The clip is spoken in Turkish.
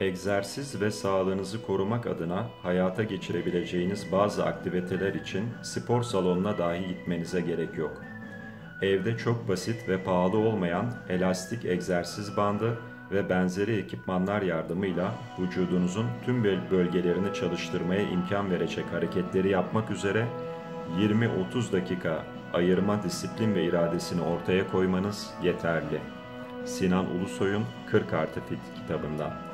Egzersiz ve sağlığınızı korumak adına hayata geçirebileceğiniz bazı aktiviteler için spor salonuna dahi gitmenize gerek yok. Evde çok basit ve pahalı olmayan elastik egzersiz bandı ve benzeri ekipmanlar yardımıyla vücudunuzun tüm bölgelerini çalıştırmaya imkan verecek hareketleri yapmak üzere 20-30 dakika ayırma disiplin ve iradesini ortaya koymanız yeterli. Sinan Ulusoy'un 40 Artı Fit kitabından.